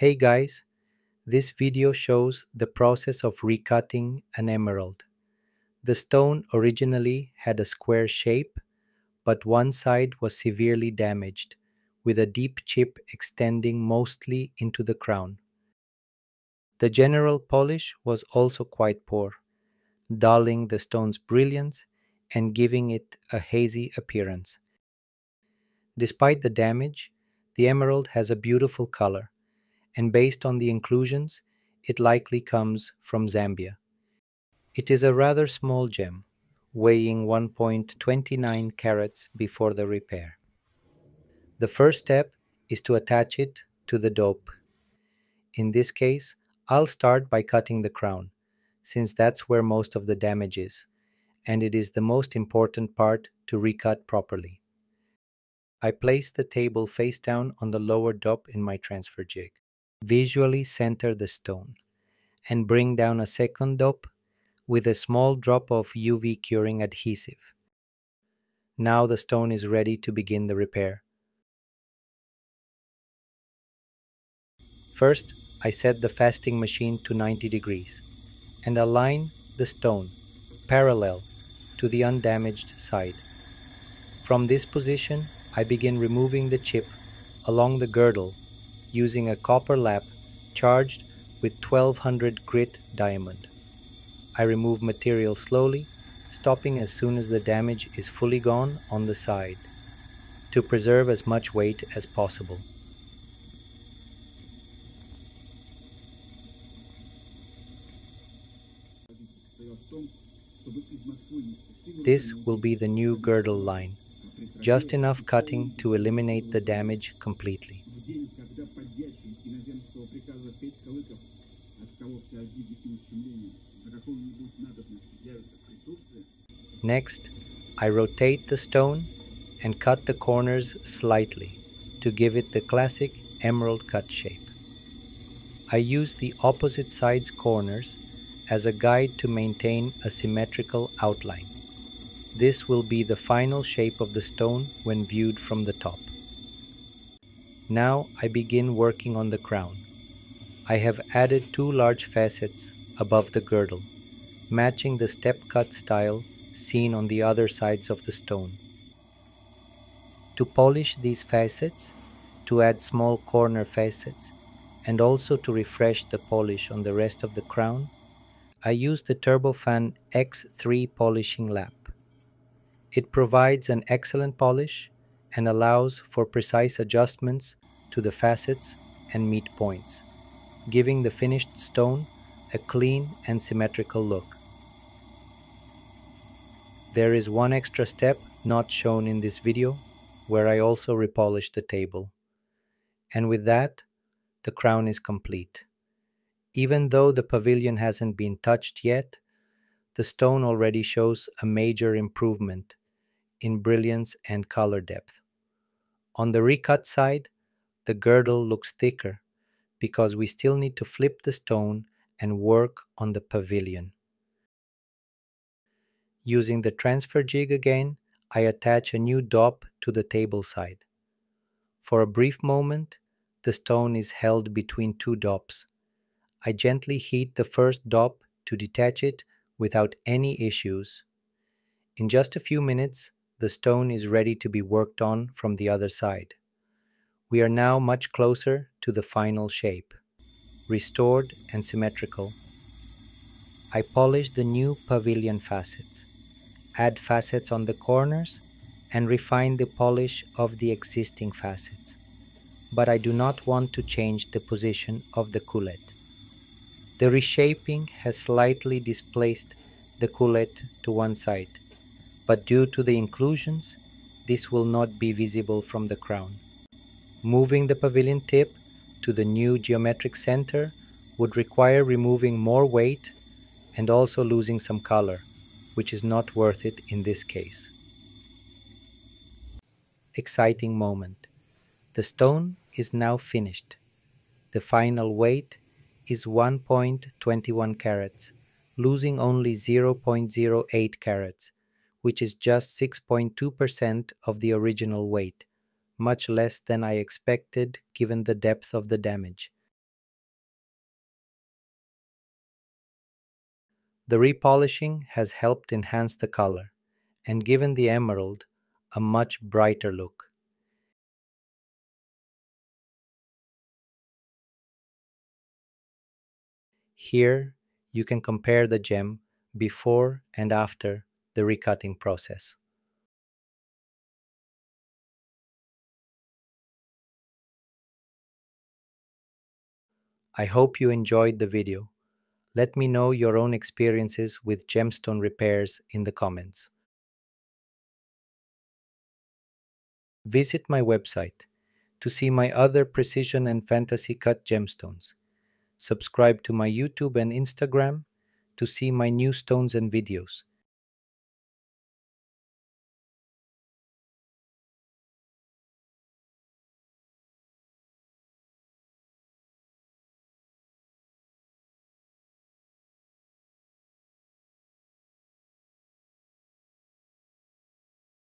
Hey guys, this video shows the process of recutting an emerald. The stone originally had a square shape, but one side was severely damaged, with a deep chip extending mostly into the crown. The general polish was also quite poor, dulling the stone's brilliance and giving it a hazy appearance. Despite the damage, the emerald has a beautiful color and based on the inclusions, it likely comes from Zambia. It is a rather small gem, weighing 1.29 carats before the repair. The first step is to attach it to the dop. In this case, I'll start by cutting the crown, since that's where most of the damage is, and it is the most important part to recut properly. I place the table face down on the lower dop in my transfer jig. Visually center the stone and bring down a second dop with a small drop of UV curing adhesive. Now the stone is ready to begin the repair. First, I set the faceting machine to 90 degrees and align the stone parallel to the undamaged side. From this position, I begin removing the chip along the girdle using a copper lap charged with 1200 grit diamond. I remove material slowly, stopping as soon as the damage is fully gone on the side, to preserve as much weight as possible. This will be the new girdle line, just enough cutting to eliminate the damage completely. Next, I rotate the stone and cut the corners slightly to give it the classic emerald cut shape. I use the opposite side's corners as a guide to maintain a symmetrical outline. This will be the final shape of the stone when viewed from the top. Now I begin working on the crown. I have added two large facets above the girdle, matching the step cut style seen on the other sides of the stone. To polish these facets, to add small corner facets, and also to refresh the polish on the rest of the crown, I use the Turbofan X3 polishing lap. It provides an excellent polish and allows for precise adjustments to the facets and meet points giving the finished stone a clean and symmetrical look. There is one extra step not shown in this video where I also repolish the table. And with that, the crown is complete. Even though the pavilion hasn't been touched yet, the stone already shows a major improvement in brilliance and color depth. On the recut side, the girdle looks thicker because we still need to flip the stone and work on the pavilion. Using the transfer jig again, I attach a new dop to the table side. For a brief moment, the stone is held between two dops. I gently heat the first dop to detach it without any issues. In just a few minutes, the stone is ready to be worked on from the other side. We are now much closer to the final shape, restored and symmetrical. I polish the new pavilion facets, add facets on the corners, and refine the polish of the existing facets. But I do not want to change the position of the culette. The reshaping has slightly displaced the culette to one side, but due to the inclusions, this will not be visible from the crown. Moving the pavilion tip to the new geometric center would require removing more weight and also losing some color, which is not worth it in this case. Exciting moment. The stone is now finished. The final weight is 1.21 carats, losing only 0.08 carats, which is just 6.2% of the original weight much less than I expected given the depth of the damage. The repolishing has helped enhance the color and given the emerald a much brighter look. Here you can compare the gem before and after the recutting process. I hope you enjoyed the video. Let me know your own experiences with gemstone repairs in the comments. Visit my website to see my other precision and fantasy cut gemstones. Subscribe to my YouTube and Instagram to see my new stones and videos.